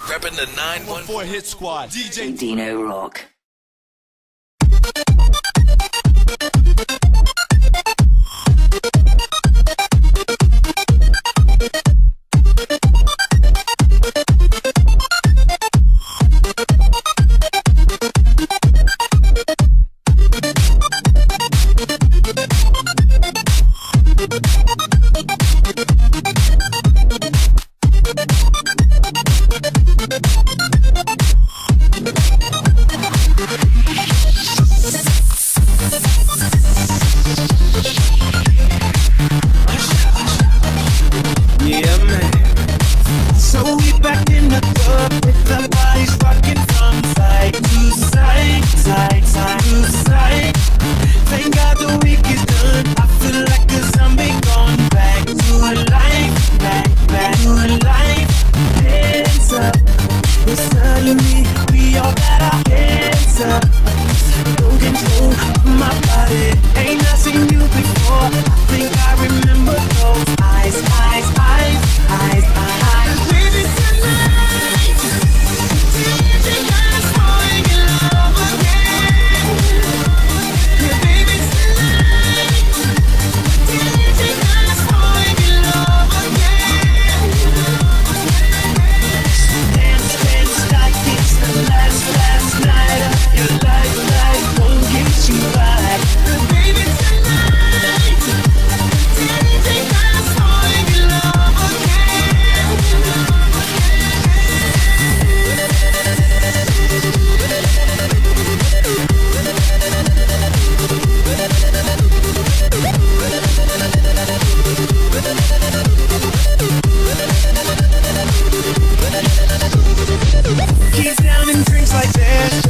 Repping the 914 Hit Squad. DJ Dino Rock. existence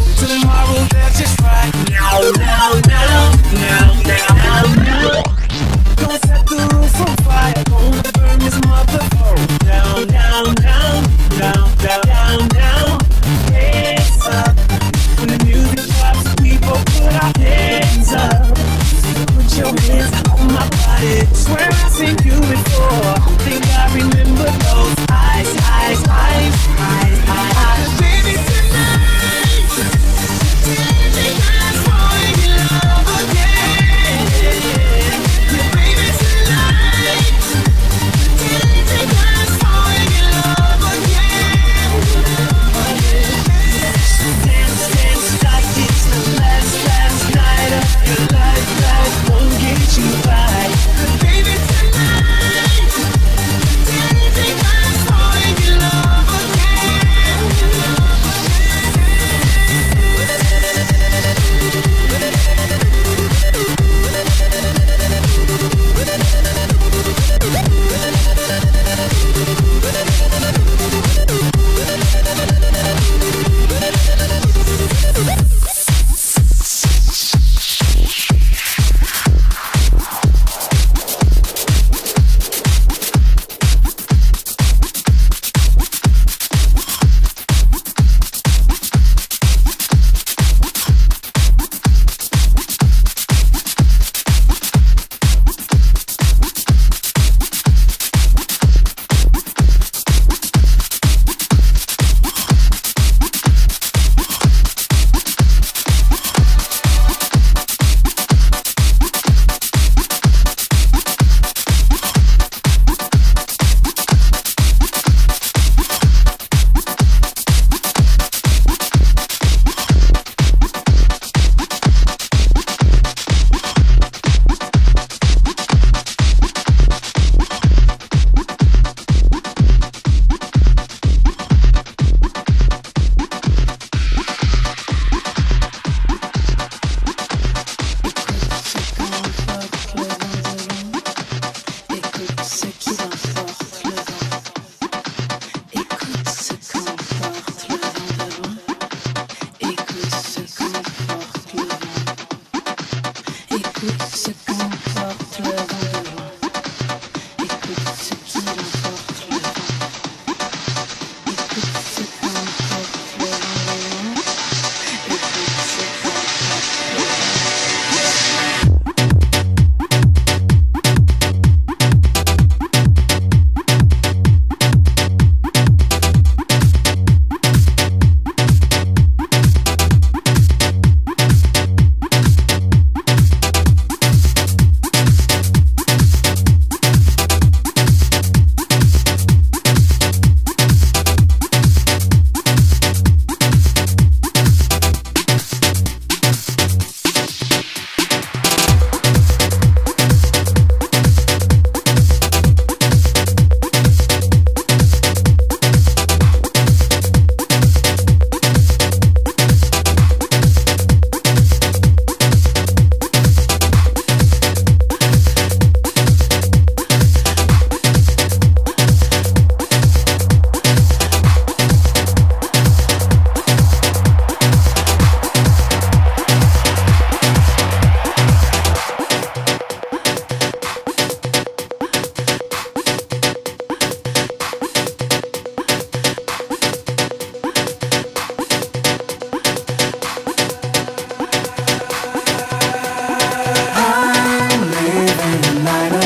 night.